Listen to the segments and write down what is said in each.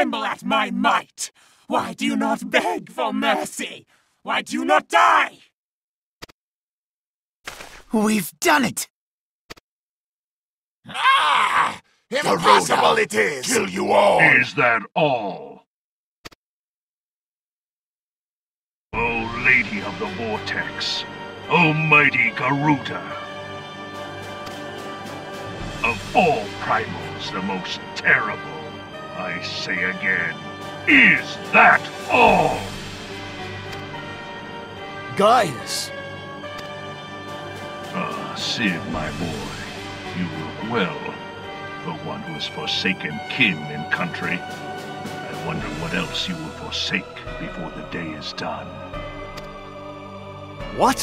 tremble at my might? Why do you not beg for mercy? Why do you not die? We've done it! Ah! Impossible it is! Kill you all! Is that all? O Lady of the Vortex, O mighty Garuda, of all primals the most terrible, I say again, is that all? Gaius! Ah, Sid, my boy, you look well. For one who has forsaken kin and country, I wonder what else you will forsake before the day is done. What?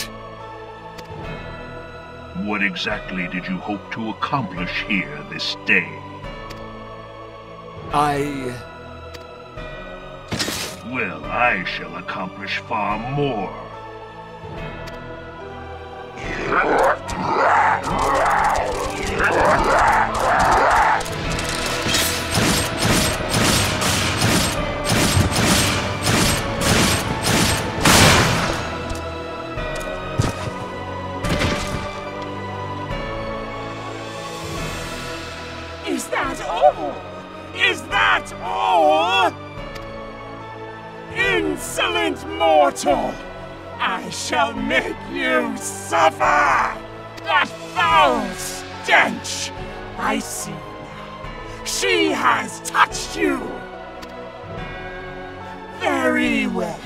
What exactly did you hope to accomplish here this day? I... Well, I shall accomplish far more. Is that all? Is that all? Insolent mortal! I shall make you suffer! That foul stench! I see now. She has touched you! Very well.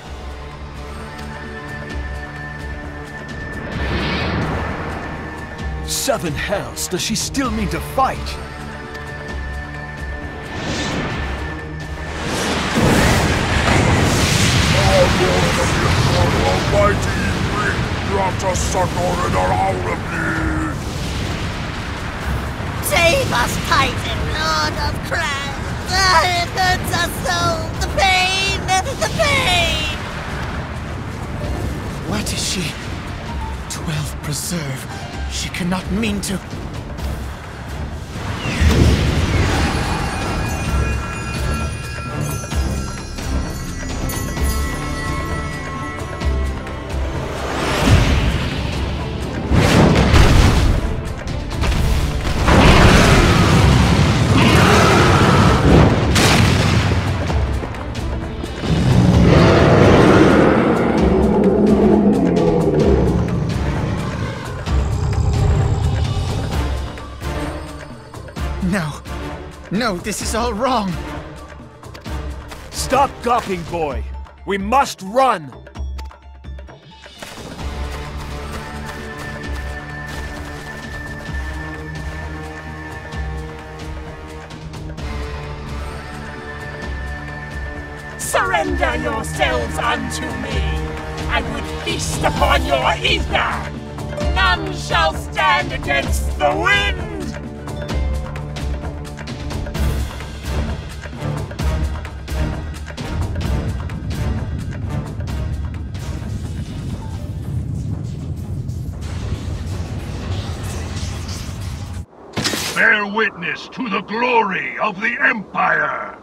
Seven hells, does she still mean to fight? Sucker in hour of need! Save us, Titan, Lord of Crime! Ah, it hurts us so! The pain! The pain! What is she? Twelve preserve. She cannot mean to... No, this is all wrong. Stop gawping, boy! We must run! Surrender yourselves unto me. I would feast upon your ether. None shall stand against the wind. Bear witness to the glory of the Empire!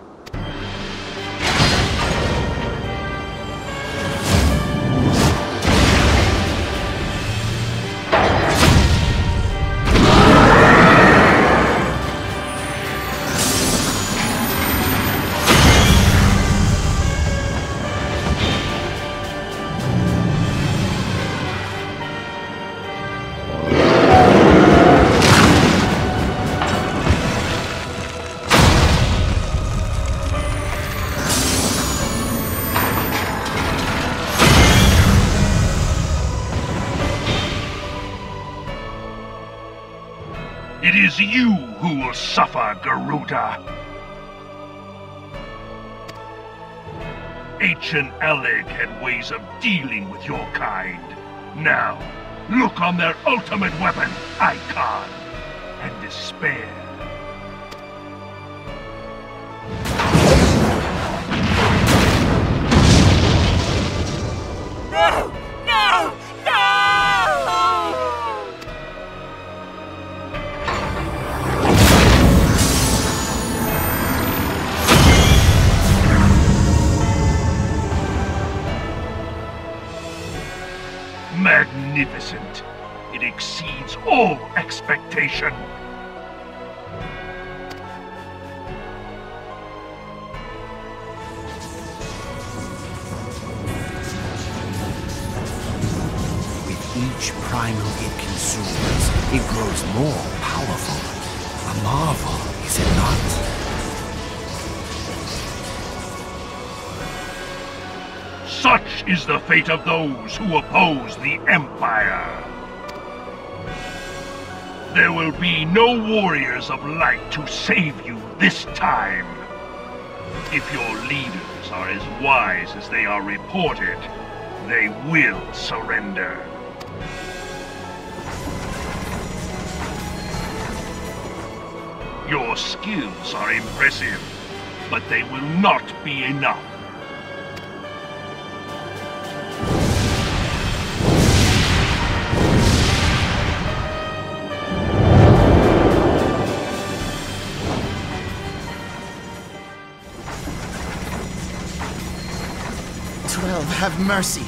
Suffer, Garuda! Ancient Allag had ways of dealing with your kind. Now, look on their ultimate weapon, Icon, and despair. Primal it consumes, it grows more powerful. A marvel, is it not? Such is the fate of those who oppose the Empire. There will be no warriors of light to save you this time. If your leaders are as wise as they are reported, they will surrender. Your skills are impressive, but they will not be enough. Twelve, have mercy.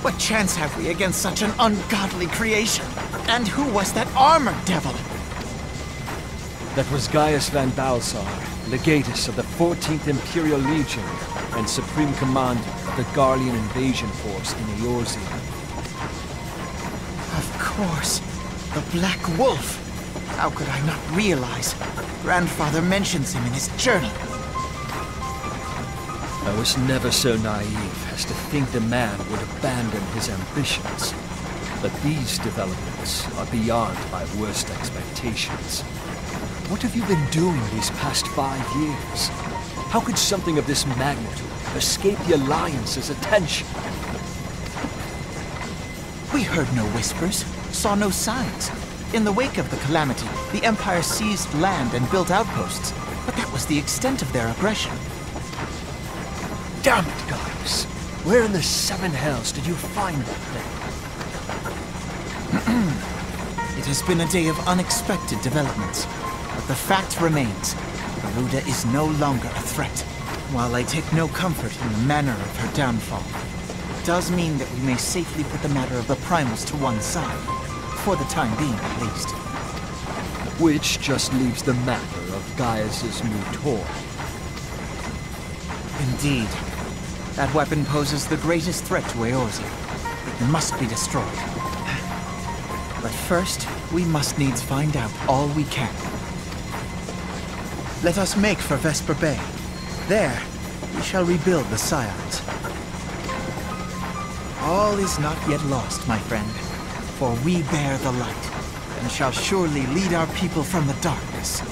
What chance have we against such an ungodly creation? And who was that armored devil? That was Gaius Van Baelsar, legatus of the 14th Imperial Legion and Supreme Commander of the Garlean invasion force in Eorzea. Of course. The Black Wolf. How could I not realize? Grandfather mentions him in his journal. I was never so naive as to think the man would abandon his ambitions. But these developments are beyond my worst expectations. What have you been doing these past five years? How could something of this magnitude escape the Alliance's attention? We heard no whispers, saw no signs. In the wake of the calamity, the Empire seized land and built outposts, but that was the extent of their aggression. Damn it, Gaius! Where in the seven hells did you find that thing? It has been a day of unexpected developments, the fact remains, Garuda is no longer a threat. While I take no comfort in the manner of her downfall, it does mean that we may safely put the matter of the primals to one side, for the time being at least. Which just leaves the matter of Gaius's new toy. Indeed. That weapon poses the greatest threat to Eorzea. It must be destroyed. But first, we must needs find out all we can. Let us make for Vesper Bay. There, we shall rebuild the Scions. All is not yet lost, my friend, for we bear the light, and shall surely lead our people from the darkness